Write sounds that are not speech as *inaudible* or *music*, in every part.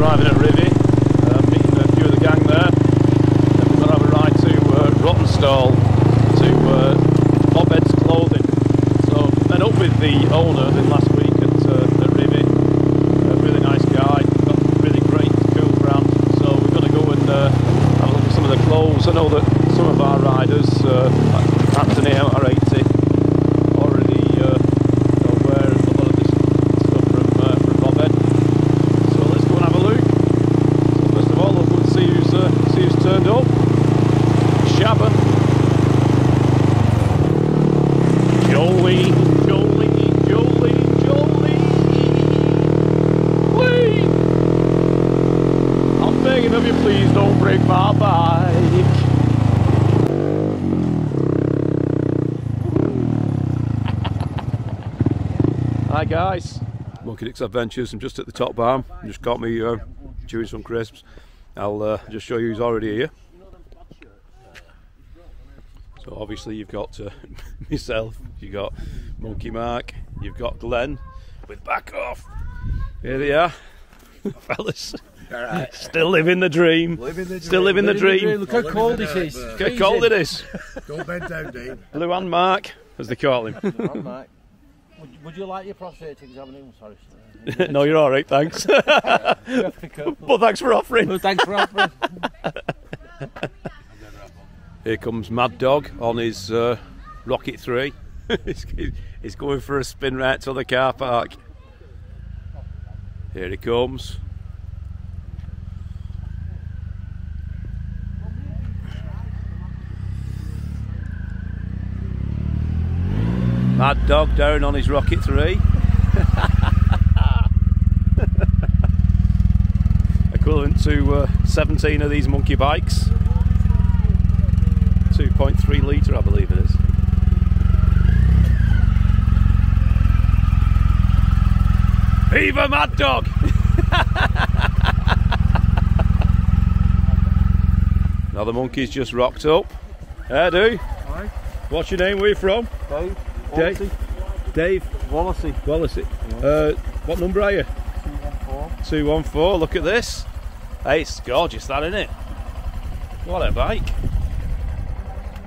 arriving at Rivy, uh, meeting a few of the gang there. We're going to have a ride to uh, Rawtenstall to uh, Bobhead's Clothing. So met up with the owner in last week at, uh, at. A really nice guy, got really great cool brand. So we're going to go and uh, have a look at some of the clothes. I know that some of our riders, uh, like Anthony out our 80, already uh, know where a lot of this stuff from, uh, from Bob Ed. So let's go and have a look. So first of all, let's go and see who's, uh, see who's turned up. Shabba. Jolie, Jolie, Jolie, Jolie. Please. I'm begging of you, please don't break my bike. Hi guys. Monkey Dix Adventures. I'm just at the top barn. Just got me uh, chewing some crisps. I'll uh, just show you who's already here. So obviously you've got uh, *laughs* myself, you've got Monkey Mark, you've got Glenn with back off. Here they are, *laughs* fellas. Alright. *laughs* Still living the dream. Living the Still dream. living the dream. Look how cold it is. Look how cold it is. Don't bend down, Dave. Blue and Mark, as they call him. I'm Mike. Would, would you like your prostate examination? Sorry. sir. *laughs* no, you're all right, thanks. *laughs* You have to be careful. but thanks for offering. Well, thanks for offering. *laughs* Here comes Mad Dog on his uh, Rocket 3. he's, he's going for a spin right to the car park. Here he comes. Mad Dog down on his Rocket 3. *laughs* Equivalent to uh, 17 of these monkey bikes. 2.3 litre, I believe it is. Viva Mad Dog! *laughs* now the monkey's just rocked up. How do? Hi. What's your name? Where you from? Dave. Dave. Dave Wallacey. Wallacey. Uh, what number are you? 214. 214. Look at this. Hey, it's gorgeous, that isn't it? What a bike.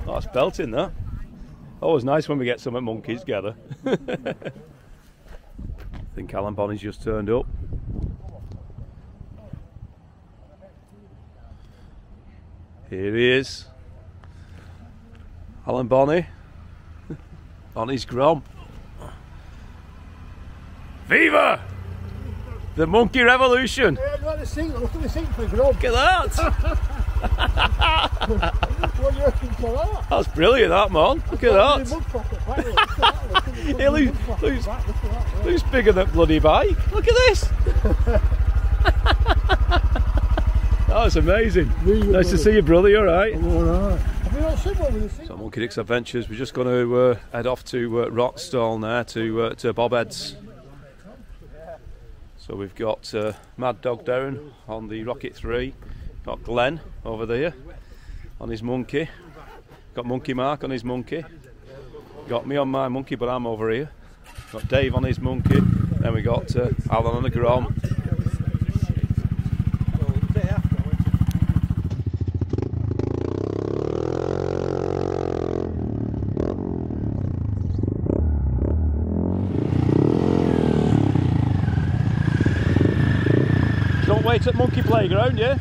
Oh, it's belting that. Always nice when we get some monkeys together. I *laughs* think Alan Bonney's just turned up. Here he is. Alan Bonny on his grom. Viva! The Monkey Revolution! Yeah, look at the seat, look at the seat for grub. Look at that! *laughs* *laughs* What do you reckon for that? That's brilliant, that man. Look at that. mud pocket back, look at that, look at the *laughs* Yeah, Lou- mud pocket Lou's- back, look at that, yeah. Who's bigger than bloody bike? Look at this! That's amazing. Nice to see you, brother. You alright? Alright. Have you not So Monkey Dix Adventures. We're just going to uh, head off to uh, now to uh, to Ed's. So we've got uh, Mad Dog Darren on the Rocket 3. Got Glenn over there on his monkey. Got Monkey Mark on his monkey. Got me on my monkey, but I'm over here. Got Dave on his monkey. Then we got uh, Alan on the Grom. Wait at Monkey Playground, yeah?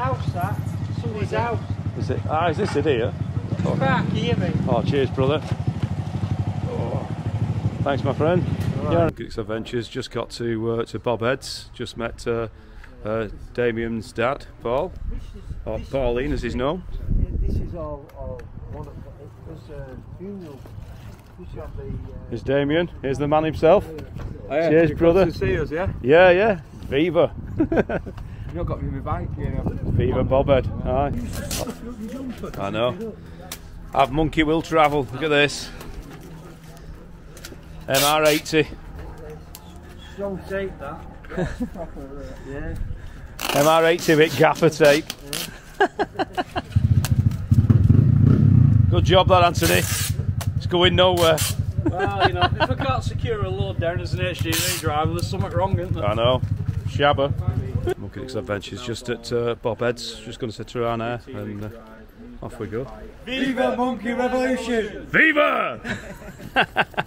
His house. Is it? Ah, is this it here? Back, hear me. Oh, cheers, brother. Oh. Thanks, my friend. Yeah. Geeks Adventures just got to uh, to Bobhead's. Just met uh, uh, Damien's dad, Paul, or Pauline as he's known. This is all, all one of this uh, funeral. Which of the. Uh, Here's Damien. Here's the man himself. Oh, Cheers, brother. To see us, yeah. Yeah, yeah. Viva. *laughs* You not got me my bike, you know. Viva Bobhead. Aye. I know. Have monkey will travel. Look at this. MR80. strong tape that. *laughs* yeah. MR80 with gaffer tape. Good job that Anthony. It's going nowhere. Well, you know, if I can't secure a load down as an HGV driver, there's something wrong, isn't there? I know. Shabba. Monkey Adventures just at uh, Bobhead's. Just going to there and uh, off we go. Viva Monkey Revolution! Viva! *laughs*